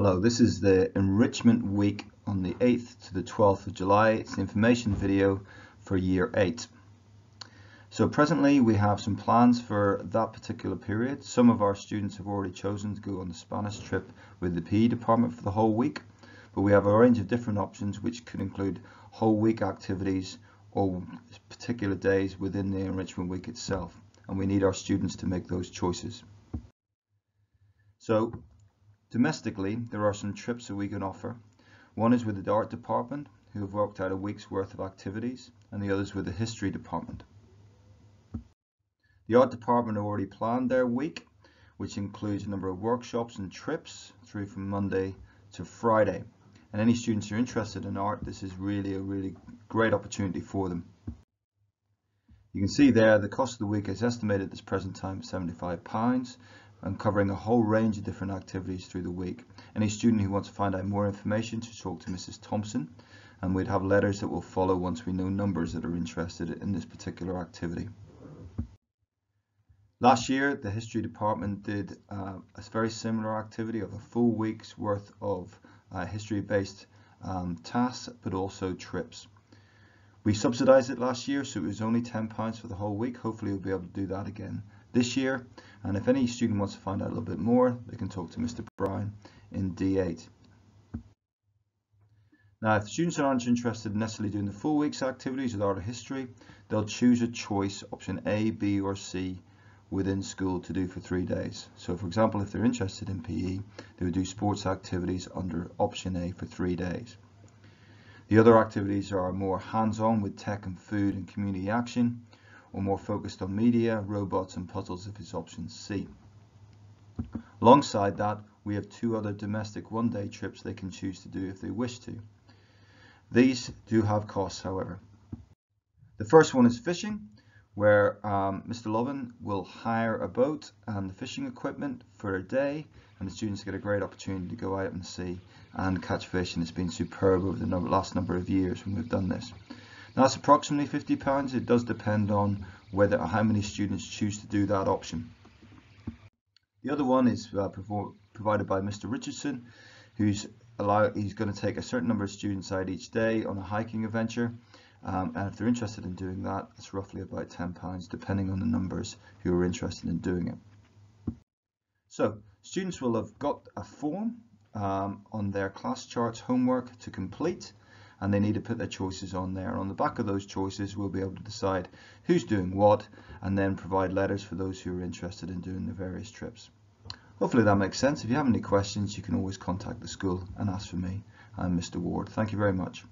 Hello, this is the enrichment week on the 8th to the 12th of July. It's the information video for year 8. So presently we have some plans for that particular period. Some of our students have already chosen to go on the Spanish trip with the PE department for the whole week, but we have a range of different options which could include whole week activities or particular days within the enrichment week itself, and we need our students to make those choices. So Domestically, there are some trips that we can offer. One is with the art department, who have worked out a week's worth of activities, and the other is with the history department. The art department have already planned their week, which includes a number of workshops and trips through from Monday to Friday. And any students who are interested in art, this is really a really great opportunity for them. You can see there the cost of the week is estimated at this present time at £75 and covering a whole range of different activities through the week. Any student who wants to find out more information to talk to Mrs. Thompson and we'd have letters that will follow once we know numbers that are interested in this particular activity. Last year, the history department did uh, a very similar activity of a full week's worth of uh, history-based um, tasks, but also trips. We subsidised it last year, so it was only £10 for the whole week. Hopefully we'll be able to do that again this year. And if any student wants to find out a little bit more, they can talk to Mr. Brown in D8. Now, if students aren't interested in necessarily doing the full week's activities with art or history, they'll choose a choice, option A, B, or C, within school to do for three days. So for example, if they're interested in PE, they would do sports activities under option A for three days. The other activities are more hands-on with tech and food and community action, or more focused on media, robots and puzzles if it's option C. Alongside that, we have two other domestic one-day trips they can choose to do if they wish to. These do have costs, however. The first one is fishing, where um, Mr. Lovin will hire a boat and the fishing equipment for a day, and the students get a great opportunity to go out and sea and catch fish, and it's been superb over the last number of years when we've done this. Now that's approximately £50. It does depend on whether or how many students choose to do that option. The other one is uh, provided by Mr. Richardson, who's allow, he's going to take a certain number of students out each day on a hiking adventure. Um, and if they're interested in doing that, it's roughly about £10, depending on the numbers who are interested in doing it. So students will have got a form um, on their class charts homework to complete and they need to put their choices on there. And on the back of those choices, we'll be able to decide who's doing what and then provide letters for those who are interested in doing the various trips. Hopefully that makes sense. If you have any questions, you can always contact the school and ask for me. I'm Mr. Ward. Thank you very much.